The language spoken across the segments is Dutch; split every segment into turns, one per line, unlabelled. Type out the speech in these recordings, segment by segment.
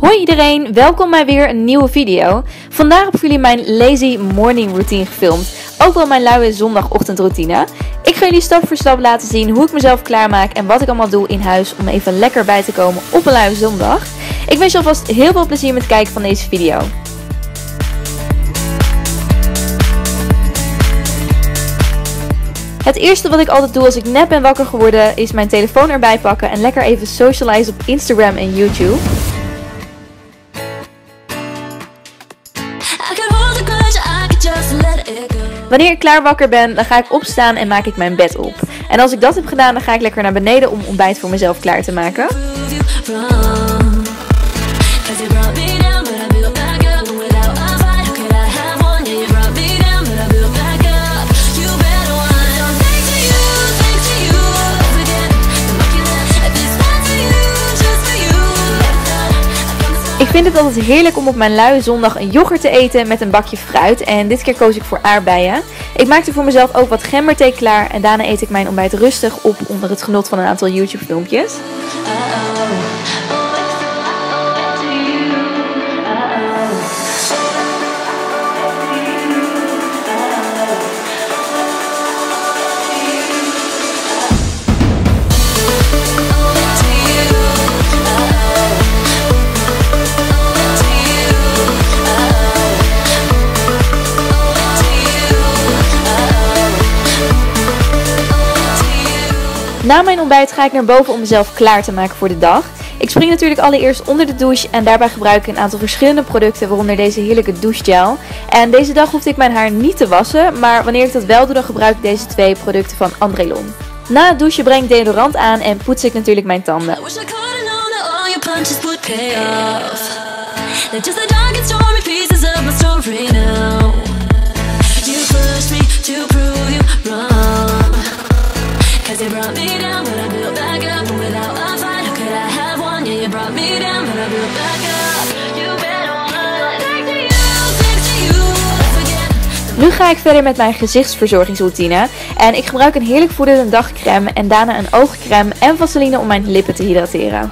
Hoi iedereen, welkom bij weer een nieuwe video. Vandaag heb ik jullie mijn lazy morning routine gefilmd. Ook wel mijn luie zondagochtendroutine. Ik ga jullie stap voor stap laten zien hoe ik mezelf klaarmaak en wat ik allemaal doe in huis om even lekker bij te komen op een luie zondag. Ik wens je alvast heel veel plezier met het kijken van deze video. Het eerste wat ik altijd doe als ik net ben wakker geworden is mijn telefoon erbij pakken en lekker even socialize op Instagram en YouTube. Wanneer ik klaar wakker ben, dan ga ik opstaan en maak ik mijn bed op. En als ik dat heb gedaan, dan ga ik lekker naar beneden om ontbijt voor mezelf klaar te maken. Vind het altijd heerlijk om op mijn luie zondag een yoghurt te eten met een bakje fruit. En dit keer koos ik voor aardbeien. Ik maakte voor mezelf ook wat gemberthee klaar. En daarna eet ik mijn ontbijt rustig op onder het genot van een aantal YouTube filmpjes. Na mijn ontbijt ga ik naar boven om mezelf klaar te maken voor de dag. Ik spring natuurlijk allereerst onder de douche en daarbij gebruik ik een aantal verschillende producten, waaronder deze heerlijke douchegel. En deze dag hoefde ik mijn haar niet te wassen, maar wanneer ik dat wel doe, dan gebruik ik deze twee producten van Andrelon. Na het douchen breng ik deodorant aan en poets ik natuurlijk mijn tanden. Nu ga ik verder met mijn gezichtsverzorgingsroutine. En ik gebruik een heerlijk voedende dagcreme en daarna een oogcreme en vaseline om mijn lippen te hydrateren.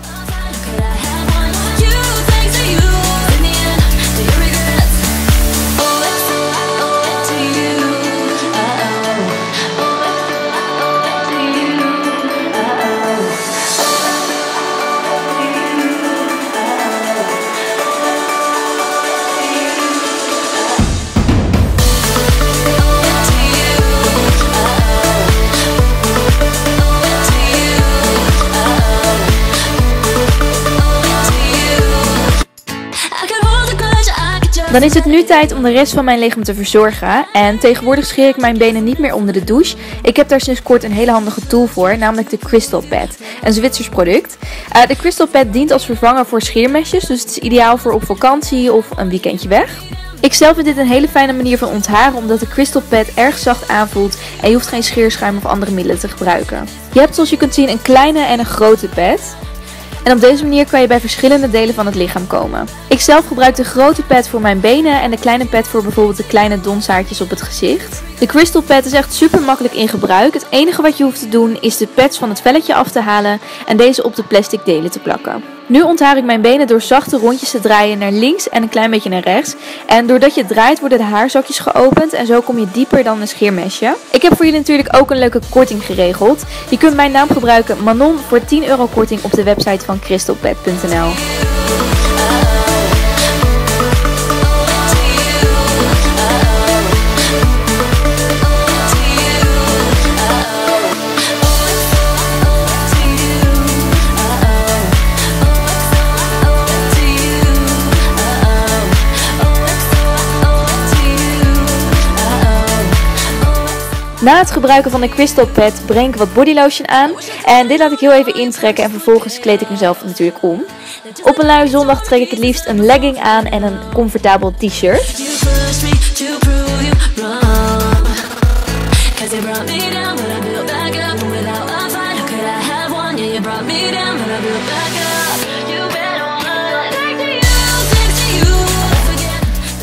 Dan is het nu tijd om de rest van mijn lichaam te verzorgen. En tegenwoordig scheer ik mijn benen niet meer onder de douche. Ik heb daar sinds kort een hele handige tool voor, namelijk de Crystal Pad. Een Zwitsers product. Uh, de Crystal Pad dient als vervanger voor scheermesjes, dus het is ideaal voor op vakantie of een weekendje weg. Ik zelf vind dit een hele fijne manier van ontharen omdat de Crystal Pad erg zacht aanvoelt en je hoeft geen scheerschuim of andere middelen te gebruiken. Je hebt zoals je kunt zien een kleine en een grote pad. En op deze manier kan je bij verschillende delen van het lichaam komen. Ik zelf gebruik de grote pad voor mijn benen en de kleine pad voor bijvoorbeeld de kleine donsaartjes op het gezicht. De Crystal Pad is echt super makkelijk in gebruik. Het enige wat je hoeft te doen is de pads van het velletje af te halen en deze op de plastic delen te plakken. Nu onthaar ik mijn benen door zachte rondjes te draaien naar links en een klein beetje naar rechts. En doordat je draait worden de haarzakjes geopend en zo kom je dieper dan een scheermesje. Ik heb voor jullie natuurlijk ook een leuke korting geregeld. Je kunt mijn naam gebruiken Manon voor 10 euro korting op de website van crystalpad.nl. Na het gebruiken van de Crystal Pad breng ik wat body lotion aan. En dit laat ik heel even intrekken en vervolgens kleed ik mezelf natuurlijk om. Op een luie zondag trek ik het liefst een legging aan en een comfortabel t-shirt.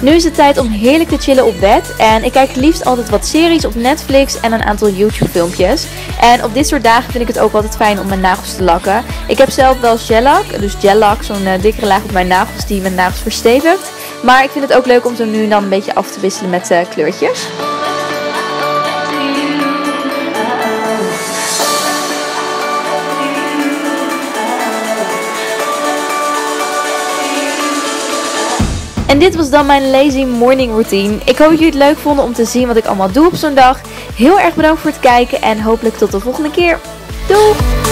Nu is het tijd om heerlijk te chillen op bed. En ik kijk liefst altijd wat series op Netflix en een aantal YouTube filmpjes. En op dit soort dagen vind ik het ook altijd fijn om mijn nagels te lakken. Ik heb zelf wel shellac, dus gel zo'n uh, dikkere laag op mijn nagels die mijn nagels verstevigt. Maar ik vind het ook leuk om zo nu en dan een beetje af te wisselen met uh, kleurtjes. En dit was dan mijn lazy morning routine. Ik hoop dat jullie het leuk vonden om te zien wat ik allemaal doe op zo'n dag. Heel erg bedankt voor het kijken en hopelijk tot de volgende keer. Doei!